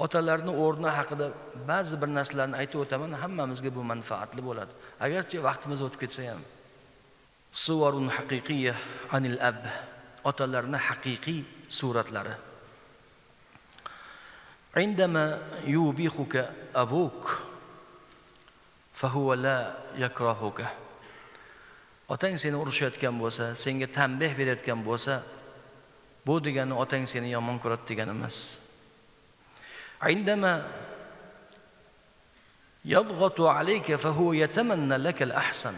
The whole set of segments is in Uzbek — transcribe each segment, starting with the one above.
otalarni o'rni haqida ba'zi bir narsalarni aytib o'taman hammamizga bu manfaatli bo'ladi agarchi vaqtimiz o'tib ketsa ham suvarun haqiqiyya anil ab otalarni haqiqiy suratlari عندما يوبخك أبوك فهو لا يكرهك otang seni urushayotgan bo'lsa senga tanbeh berayotgan bo'lsa bu degani otang seni yomon ko'radi degani emas عندما يضغط عليك فهو يتمنى لك الأحسن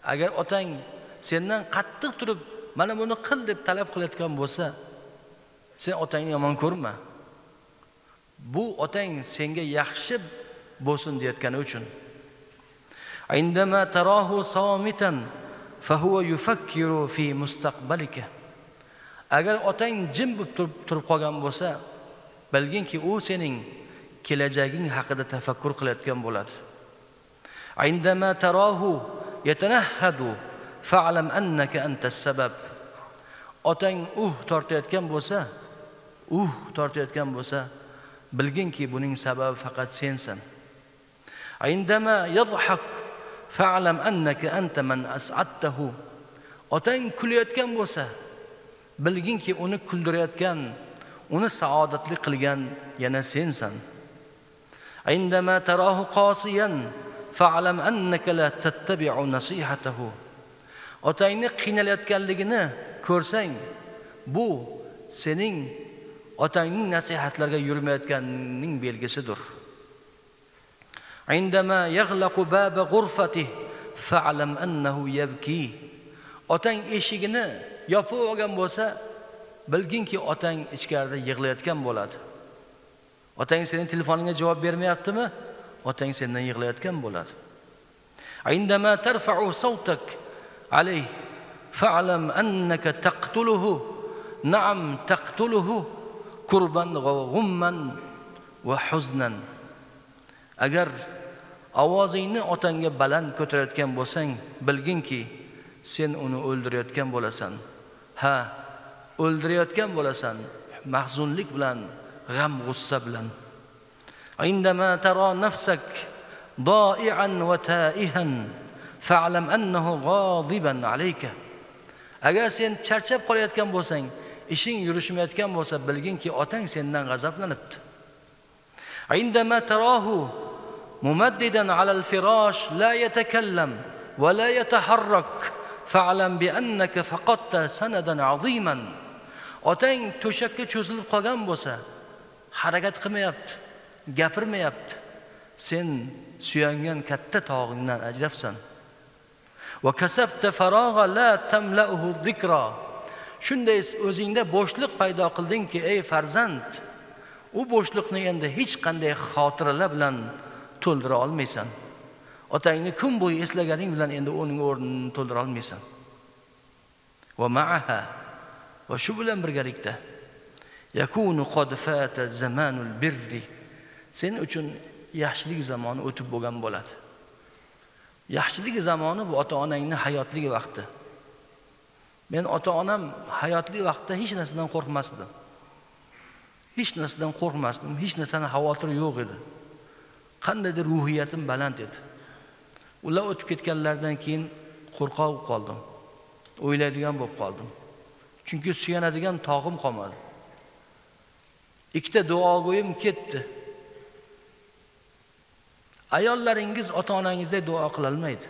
agar otang sendan qattiq turib mana buni qil deb talab qilayotgan bo'lsa sen otangni yomon ko'rma bu otang senga yaxshi bo'lsin deyotgani uchun عندما تراه صامتا فهو يفكر في مستقبلك agar otang jim bo'lib turib qolgan bo'lsa bilginki u sening kelajaging haqida tafakkur qilayotgan bo'ladi عندما تراه يتنهد فاعلم انك انت السبب otang uh tortayotgan bo'lsa uh tortayotgan bo'lsa bilginki buning sababi faqat sensan عندما يضحك فاعلم انك انت من اسعدته otang kulayotgan bo'lsa bilginki uni kuldirayotgan uni saodatli qilgan yana sensan عندما تراه قاسيا فاعلم انك لا تتبع نصيحته otangni qiynalayotganligini ko'rsang bu sening otangning nasihatlariga yurmayotganining belgisidir عندما يغلق باب غرفته فاعلم انه يبكي otang eshigini yopib olgan bo'lsa bilginki otang ichkarida yig'layotgan bo'ladi otang sening telefoningga javob bermayaptimi otang sendan yig'layotgan bo'ladi عندما ترفع صوتك عليه فاعلم انك تقتله نعم تقتله كربا وغما وحزنا agar ovozingni otangga baland ko'tarayotgan bo'lsang bilginki sen uni o'ldirayotgan bo'lasan ha o'ldirayotgan bo'lasan mahzunlik bilan g'am g'ussa bilan عندما ترى نفسك ضائعا وتائها فاعلم انه غاضبا عليك agar sen charchab qolayotgan bo'lsang ishing yurishmayotgan bo'lsa bilginki otang sendan g'azablanibdi عندما تراه ممددا على الفراش لا يتكلم ولا يتحرك فاعلم بانك فقدت سندا عظيما otang to'shakka cho'zilib qolgan bo'lsa harakat qilmayapti gapirmayapti. Sen suyangan katta tog'ingdan ajrabsan. Shunday o'zingda bo'shliq paydo qildingki ey farzand u bo'shliqni endi hech qanday xotiralar bilan to'ldira olmaysan. Otangni kun bo'yi eslaganing bilan endi uning o'rnini to'ldira olmaysan. Va maaha va shu bilan birgalikda. Yakunu qad fata zamanul birri. Sen uchun yaxshilik zamoni o'tib bo'lgan bo'ladi. Yaxshilik zamoni bu ota onangni hayotligi vaqti. Men ota onam hayotli vaqtda hech narsadan qo'rqmasdim. Hech narsadan qo'rqmasdim. Hech narsani xavotiri yo'q edi. Qandaydir ruhiyatim baland edi. Ular o'tib ketganlaridan keyin qo'rqoq qoldim. O'ylaydigan bo'lib qoldim. Chunki suyanadigan tog'im qolmadi. Ikkita duogo'yim ketdi. Ayollaringiz ota onangizdek duo qilolmaydi.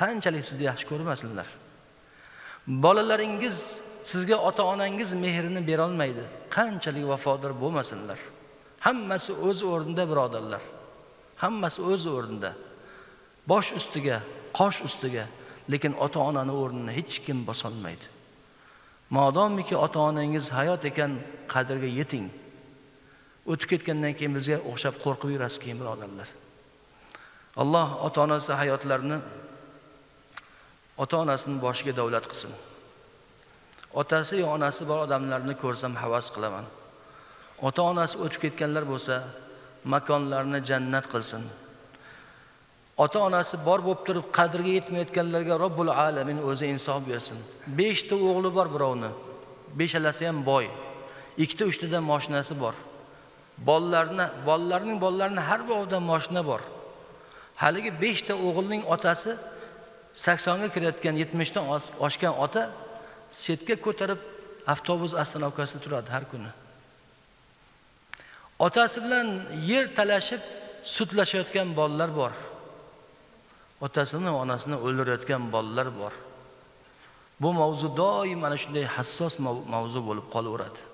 Qanchalik sizni yaxshi ko'rmasinlar bolalaringiz sizga ota onangiz mehrini berolmaydi. Qanchalik vafodor bo'lmasinlar. Hammasi o'z o'rnida birodarlar. Hammasi o'z o'rnida. Bosh ustiga qosh ustiga lekin ota onani o'rnini hech kim bosolmaydi. Modomiki ota onangiz hayot ekan qadriga yeting. O'tib ketgandan keyin bizga o'xshab qo'rqib yurasiz keyin birodarlar. Alloh ota onasi hayotlarini ota onasini boshiga davlat qilsin. Otasi yo onasi bor odamlarni ko'rsam havas qilaman. Ota onasi o'tib ketganlar bo'lsa makonlarini jannat qilsin. Ota onasi bor bo'lib turib qadriga yetmayotganlarga robbul alamin o'zi insof bersin. Beshta o'g'li bor birovni. Beshalasi ham boy. Ikkita uchtada moshinasi bor. Bolalarni bolalarning bolalarini har birovida moshina bor. Haligi beshta o'g'ilning otasi saksonga kirayotgan yetmishdan oshgan ota setga ko'tarib avtobus ostanovkasida turadi har kuni. Otasi bilan yer talashib sutlashayotgan bolalar bor. Otasini onasini o'ldirayotgan bolalar bor. Bu mavzu doim mana shunday hassos mavzu bo'lib qolaveradi.